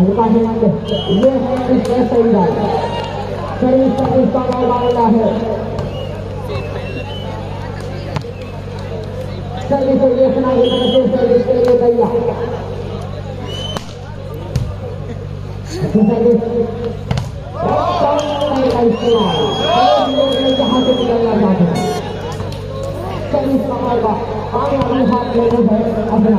हल्का से मांगे ये है सही डाल सर्विस सर्विस का मामला है सर्विस देखना सर्विस के लिए तैयार जहाँ से निकलना चाहते हैं नंबर का आने वाली हाथ में है अपना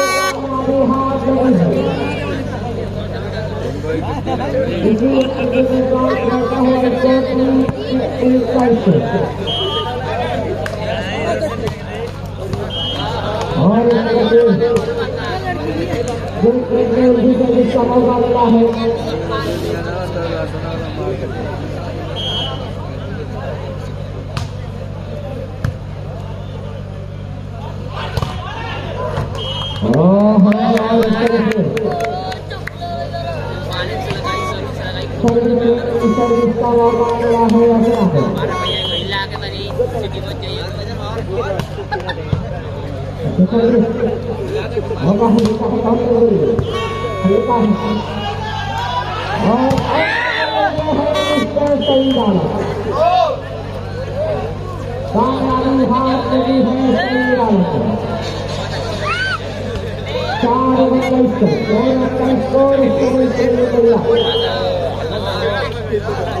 इसी एक काम करता है इसको एक करके और इसके जो एक उसी से जिसका मौका मिला है सर्विस का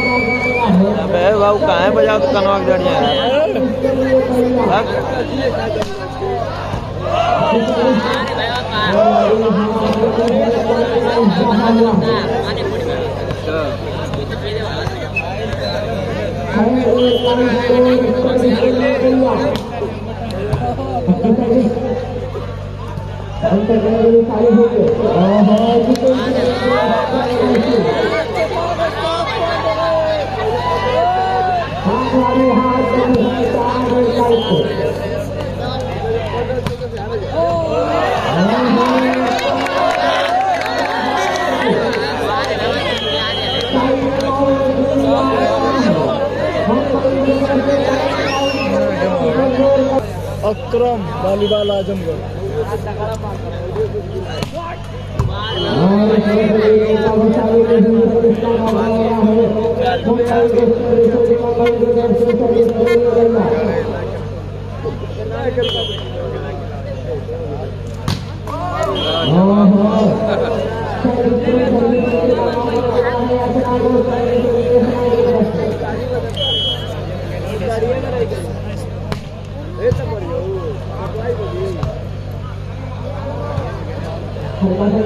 अबे बाबू कहाँ है तो जड़िया अरे। भैया का आने पड़ी तो पहले वाला अक्रम वालीबाल आजमगढ़। आगे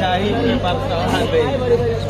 दाखिल के बाहर बुलाने के लिए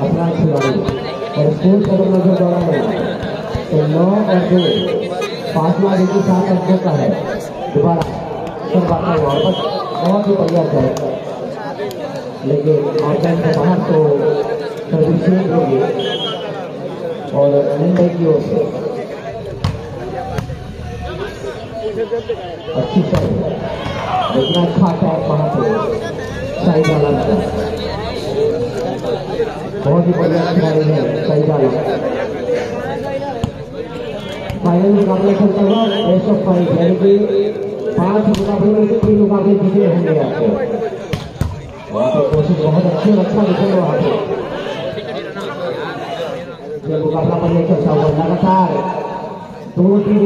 अपना खिलाड़ी और नौ और दो फासला देखिए सात अंकों का है दोबारा सब बस बहुत ही बढ़िया है लेकिन ऑनलाइन से बाहर तो सर्विस होगी और मुंबई की ओर से अच्छी शॉट लेकिन अच्छा टैप वहाँ पे डाला था बहुत ही बढ़िया खिलाड़ी है सही डाला फाइनल मुकाबला चलता हुआ बेस्ट ऑफ़ फाइव यानी कि पाँच मुकाबले में से तीन मुकाबले जीते होंगे आपको। वहाँ कोशिश बहुत अच्छी और अच्छा दिखेगा वहाँ पे। ये मुकाबला बढ़िया चलता हुआ लगातार दो तीन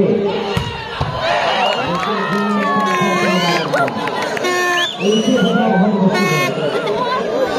उनके बहुत मुश्किल है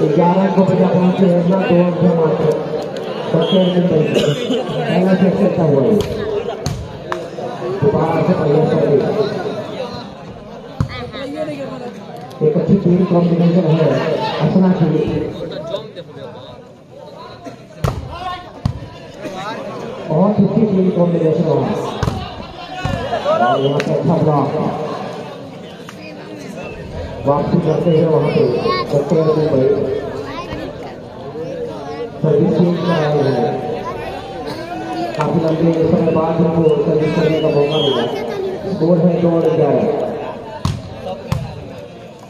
ग्यारह को बजा पहुँचे हैं ना दो अंक मात्र सबसे पहला से खेलता हुआ है दोबारा से बढ़िया सर्विस एक अच्छी टीम कॉम्बिनेशन है। असना की बहुत अच्छी टीम कॉम्बिनेशन वहाँ और यहाँ पे अच्छा ब्लॉक वापसी करते हैं वहाँ पे करते हैं। मुंबई सर्विस कराए काफ़ी लंबे समय बाद उनको सर्विस करने का मौका मिला। स्कोर है दो और ग्यारह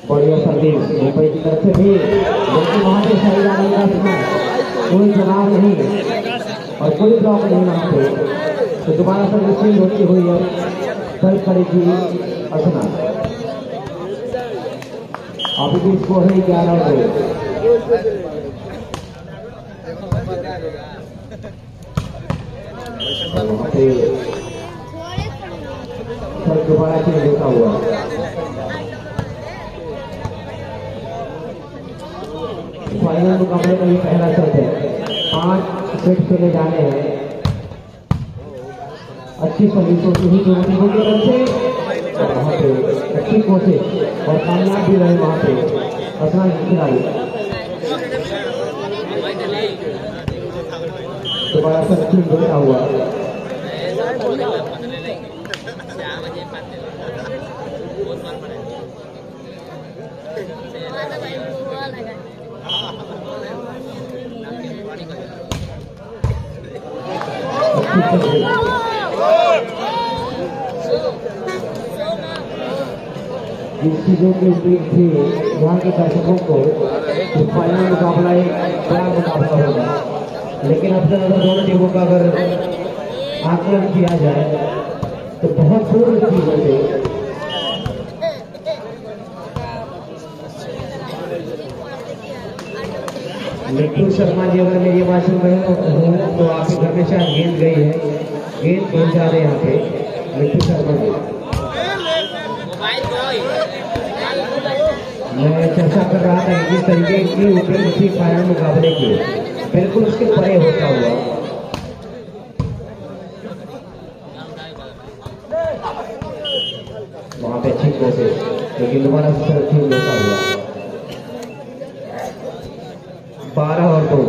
बढ़िया सर्विस मुंबई की तरफ़ से भी। लेकिन वहाँ पे सही डालने का सुना कोई जवाब नहीं। और कोई ब्लॉक नहीं वहाँ पे। तो दोबारा सर्विस होती हुई है सर्व करेगी असना। अभी स्कोर है ग्यारह दोबारा चेंज होता हुआ फाइनल मुकाबले का ये पहला सेट है। पाँच सेट खेले जाने हैं। अच्छी सर्विसों से ही वहाँ पे अच्छी कोशिश और कामयाब भी रहे वहाँ पे असना के खिलाड़ी दोबारा से अच्छी होता हुआ सर्विस जिस चीज़ों की उम्मीद थी वहाँ के दर्शकों को फाइनल मुकाबला एक बड़ा मुकाबला होगा? लेकिन अब तक अगर दोनों टीमों का अगर आकलन किया जाए तो बहुत की चीज़ों से मिट्टू शर्मा जी अगर मेरी बात सुन रहे हो हो, तो आपके घर में शायद गेंद गई है। गेंद पहुँचा रहे यहाँ पे मिट्टू शर्मा जी। चर्चा कर रहा था जिस तरीके की थी फाइनल मुकाबले की। बिल्कुल उसके परे होता हुआ। वहाँ पे अच्छी कोशिश लेकिन दोबारा से सर ठीक होता हुआ। बारह और दो।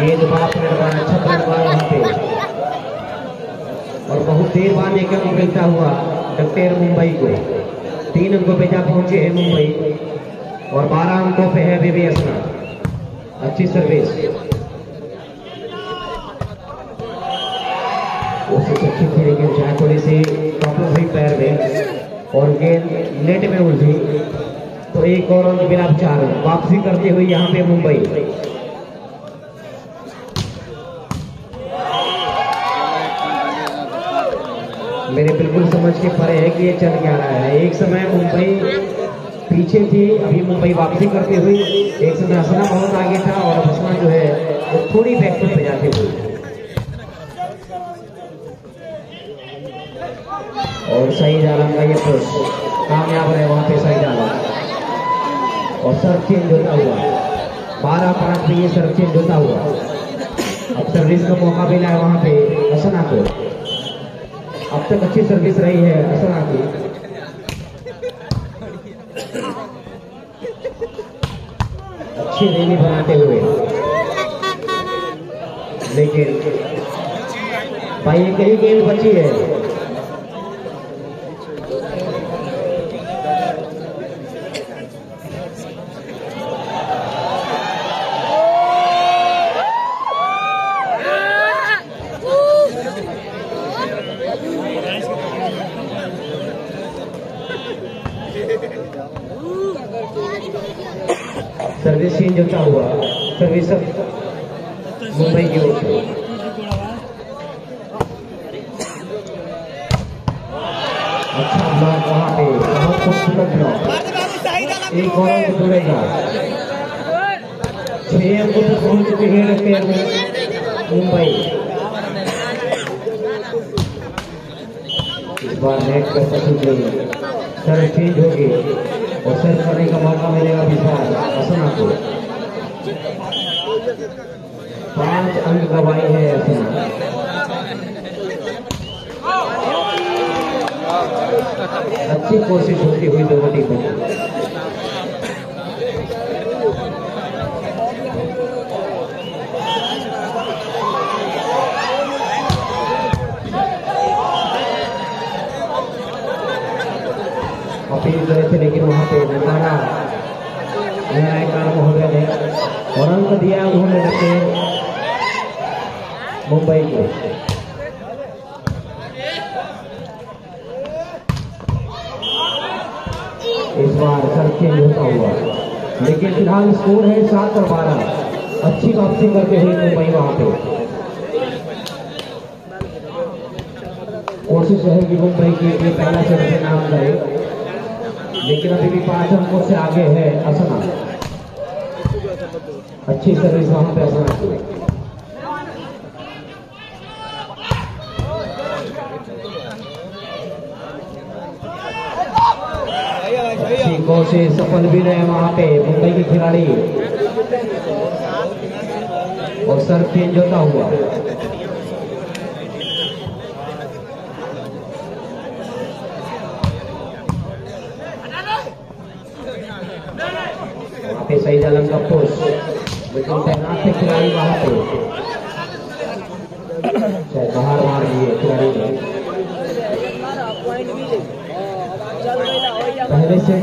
गेंद बाप पलटवार वहाँ पे। और बहुत देर बाद एक अंक मिलता हुआ डकटेर मुंबई को। तीन अंकों पे जा पहुँचे हैं मुंबई। और बारह अंकों पे है बेबी असना अच्छी सर्विस। अच्छी थी लेकिन थोड़ी सी प्रॉब्लम हुई पैर में। और गेंद नेट में उलझी। तो एक और अंक मिला चार। वापसी करते हुए यहाँ पे मुंबई। मेरे बिल्कुल समझ के परे है कि ये चल क्या रहा है। एक समय मुंबई पीछे थी, अभी मुंबई वापसी करते हुए एक समय हसना बहुत आगे था और हसना जो है, वो थोड़ी बैकफुट पे जाते हुए। और सही आलम का ये पुश कामयाब रहे वहाँ पे सही आलम। और सर्व चेंज होता हुआ, बारह पाँच पे ये सर्व चेंज होता हुआ। अब सर्विस का मौका मिला है वहाँ पे हसना को। अब तक अच्छी सर्विस रही है, हसना की। अच्छी रैली बनाते हुए। लेकिन भाई कई गेंद बची है सर्विस चेंज होता हुआ सर्विस मुंबई की ओर से अच्छा ब्लॉक वहाँ पे बहुत खूबसूरत ब्लॉक एक और अंक जुड़ेगा छह अंकों तक पहुँच चुके हैं रफेयर में मुंबई। इस बार नेट कर सकेंगे सर चेंज होगी और सर करने का मौका मिलेगा विशाल असना को पाँच अंक गवाई है असना अच्छी कोशिश होती हुई दोनों टीमों की अपील करे थे लेकिन वहाँ पे नकारा न्यायकार महोदय ने और अंक दिया उन्होंने रखे मुंबई को इस बार चेंज होता हुआ। लेकिन फ़िलहाल स्कोर है सात और बारह। अच्छी वापसी करते हुए मुंबई वहाँ पे। कोशिश रहेगी मुंबई की कि पहला सेट नाम करे लेकिन अभी भी पाँच अंकों से आगे है असना। अच्छी सर्विस वहाँ पे असना की। कोशिश सफल भी रहे वहाँ पे, मुंबई के खिलाड़ी। और सर चेंज होता हुआ। वहाँ पे सईद आलम का पुश लेकिन तैनात थे खिलाड़ी वहाँ पे। बाहर मार दिए खिलाड़ी। पहले से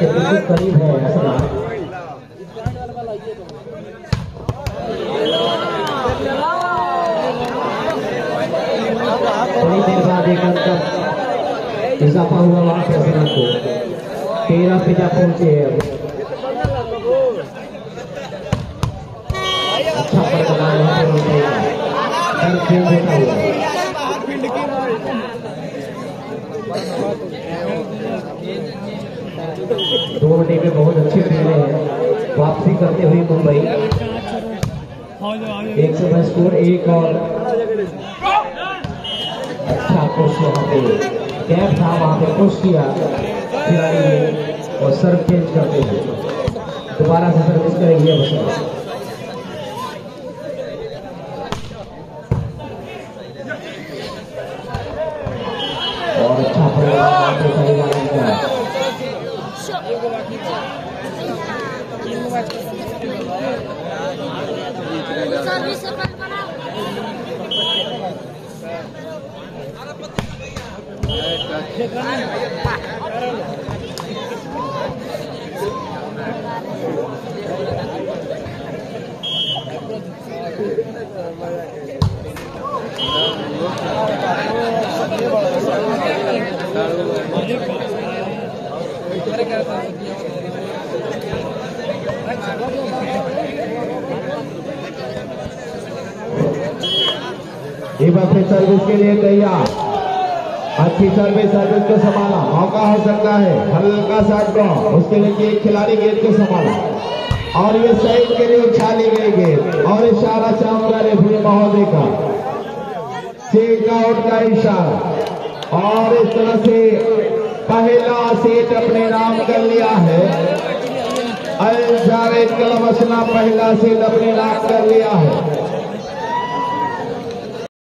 के बिल्कुल करीब है असला थोड़ी देर बाद एक अंक इजाफा हुआ वहाँ पे असला को। तेरह पे जा पहुँचे हैं अच्छा प्रदर्शन हैं सर चेंज होता हुआ दोनों टीमें बहुत अच्छी खेले हैं। वापसी करते हुए मुंबई। एक सौ बस स्कोर, एक और। अच्छा कुछ वहाँ पे कैप था, वहाँ पे कुछ किया खिलाड़ी ने और सर्व चेंज करते हुए दोबारा से सर्विस करेंगे बच्चा और अच्छा प्रयास आपने करेगा इनका सर्विस से फिर सर्विस के लिए तैयार। अच्छी सर्विस सर्विस को संभाला। मौका हो सकता है। हल्का सा ड्रॉ उसके लिए एक खिलाड़ी गेंद को संभाला। और ये सही के लिए उछाली गई गेंद। और इशारा चाहूँगा रेफरी महोदय का। चेक आउट का इशारा। और इस तरह से पहला सेट अपने नाम कर लिया है। अल जावेद कलम पहला सेट अपने नाम कर लिया है।